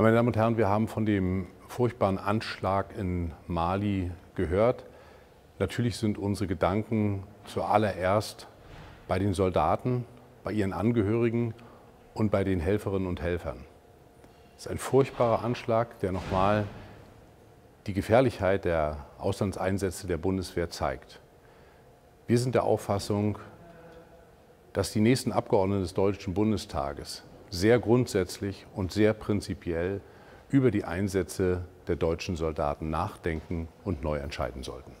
Meine Damen und Herren, wir haben von dem furchtbaren Anschlag in Mali gehört. Natürlich sind unsere Gedanken zuallererst bei den Soldaten, bei ihren Angehörigen und bei den Helferinnen und Helfern. Es ist ein furchtbarer Anschlag, der nochmal die Gefährlichkeit der Auslandseinsätze der Bundeswehr zeigt. Wir sind der Auffassung, dass die nächsten Abgeordneten des Deutschen Bundestages sehr grundsätzlich und sehr prinzipiell über die Einsätze der deutschen Soldaten nachdenken und neu entscheiden sollten.